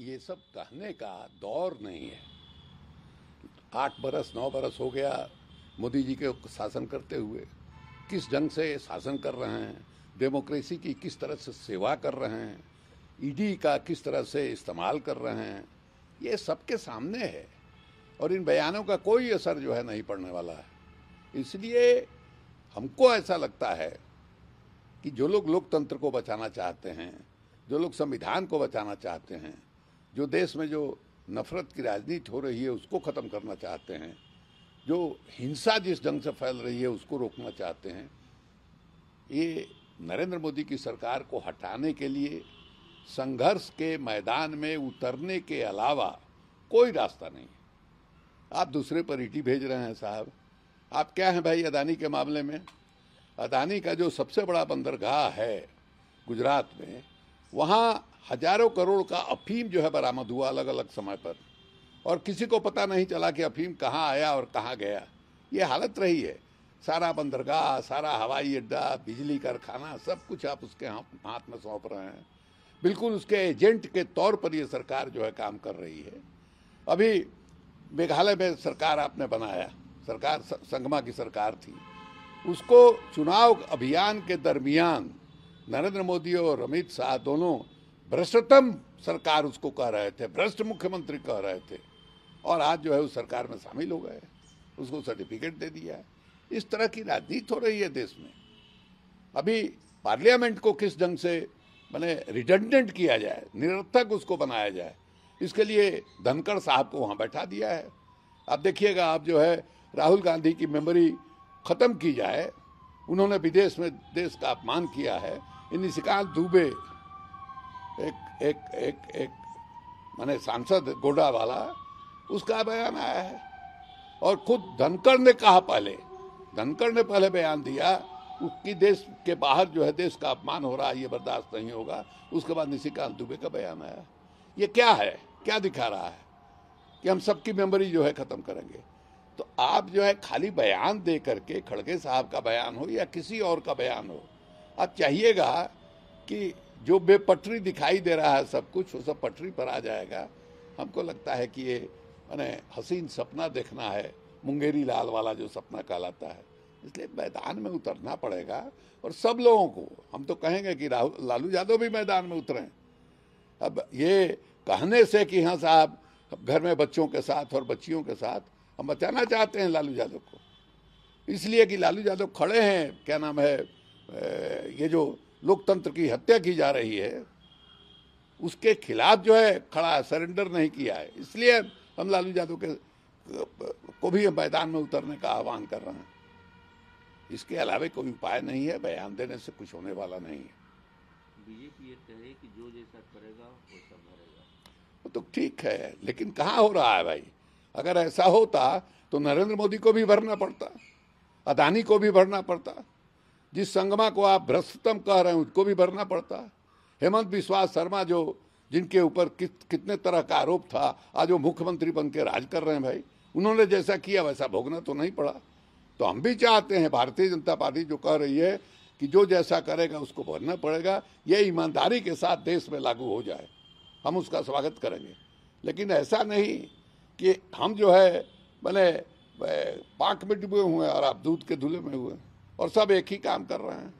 ये सब कहने का दौर नहीं है। आठ बरस, नौ बरस हो गया मोदी जी के शासन करते हुए। किस ढंग से शासन कर रहे हैं? डेमोक्रेसी की किस तरह से सेवा कर रहे हैं? ईडी का किस तरह से इस्तेमाल कर रहे हैं? ये सबके सामने है और इन बयानों का कोई असर जो है नहीं पड़ने वाला है। इसलिए हमको ऐसा लगता है कि जो लोग लोकतंत्र को बचाना चाहते हैं, जो लोग संविधान को बचाना चाहते हैं जो देश में जो नफरत की राजनीति हो रही है, उसको ख़त्म करना चाहते हैं, जो हिंसा जिस ढंग से फैल रही है, उसको रोकना चाहते हैं, ये नरेंद्र मोदी की सरकार को हटाने के लिए संघर्ष के मैदान में उतरने के अलावा कोई रास्ता नहीं आप दूसरे पर ईटी भेज रहे हैं, साहब। आप क्या हैं भाई अदानी के मामले में? अदानी का जो सबसे बड़ा बंदरगाह है गुजरात में वहाँ हज़ारों करोड़ का अफीम जो है बरामद हुआ अलग अलग समय पर। और किसी को पता नहीं चला कि अफीम कहाँ आया और कहाँ गया। ये हालत रही है। सारा बंदरगाह, सारा हवाई अड्डा, बिजली कारखाना, सब कुछ आप उसके हाथ में सौंप रहे हैं। बिल्कुल उसके एजेंट के तौर पर ये सरकार जो है काम कर रही है। अभी मेघालय में सरकार आपने बनाया। सरकार, संगमा की सरकार थी। उसको चुनाव अभियान के दरमियान नरेंद्र मोदी और अमित शाह दोनों भ्रष्टतम सरकार उसको कह रहे थे, भ्रष्ट मुख्यमंत्री कह रहे थे। और आज जो है उस सरकार में शामिल हो गए, उसको सर्टिफिकेट दे दिया है। इस तरह की राजनीति हो रही है देश में। अभी पार्लियामेंट को किस ढंग से, मैंने रिडंडेंट किया जाए, निरर्थक उसको बनाया जाए, इसके लिए धनखड़ साहब को वहाँ बैठा दिया है। अब देखिएगा, आप जो है राहुल गांधी की मेमोरी खत्म की जाए, उन्होंने विदेश में, देश का अपमान किया है निशिकांत दुबे, एक एक एक एक, माने सांसद गोडा वाला, उसका बयान आया है। और खुद धनखड़ ने कहा पहले धनखड़ ने पहले बयान दिया, उसकी देश के बाहर जो है, देश का अपमान हो रहा है, ये बर्दाश्त नहीं होगा। उसके बाद निशिकांत दुबे का बयान आया। ये क्या है? क्या दिखा रहा है? कि हम सबकी मेमोरी जो है, खत्म करेंगे। तो आप जो है, खाली बयान दे करके खड़गे साहब का बयान हो या किसी और का बयान हो आप चाहिएगा कि जो बेपटरी दिखाई दे रहा है सब कुछ, वो सब पटरी पर आ जाएगा। हमको लगता है कि ये, मैंने हसीन सपना देखना है, मुंगेरी लाल वाला जो सपना कहलाता है। इसलिए मैदान में उतरना पड़ेगा और सब लोगों को, हम तो कहेंगे कि राहुल, लालू यादव भी मैदान में उतरें। अब ये कहने से कि हाँ साहब घर में बच्चों के साथ और बच्चियों के साथ हम बचाना चाहते हैं लालू यादव को। इसलिए कि लालू यादव खड़े हैं, क्या नाम है ये जो लोकतंत्र की हत्या की जा रही है उसके खिलाफ जो है खड़ा है सरेंडर नहीं किया है। इसलिए हम लालू यादव के को भी मैदान में उतरने का आह्वान कर रहे हैं। इसके अलावा कोई उपाय नहीं है बयान देने से कुछ होने वाला नहीं है। बीजेपी ये कहे कि जो जैसा करेगा वैसा भरेगा। वो तो ठीक है लेकिन कहाँ हो रहा है भाई? अगर ऐसा होता तो नरेंद्र मोदी को भी भरना पड़ता अदानी को भी भरना पड़ता। जिस संगमा को आप भ्रष्टतम कह रहे हैं उसको भी भरना पड़ता है। हेमंत विश्वास शर्मा जो जिनके ऊपर कि, कितने तरह का आरोप था आज वो मुख्यमंत्री बन के राज कर रहे हैं भाई उन्होंने जैसा किया वैसा भोगना तो नहीं पड़ा। तो हम भी चाहते हैं भारतीय जनता पार्टी जो कह रही है कि जो जैसा करेगा उसको भरना पड़ेगा ये ईमानदारी के साथ देश में लागू हो जाए। हम उसका स्वागत करेंगे। लेकिन ऐसा नहीं कि हम जो है मैंने पाक में डूबे हुए हैं और आप दूध के धुले में हुए और सब एक ही काम कर रहे हैं।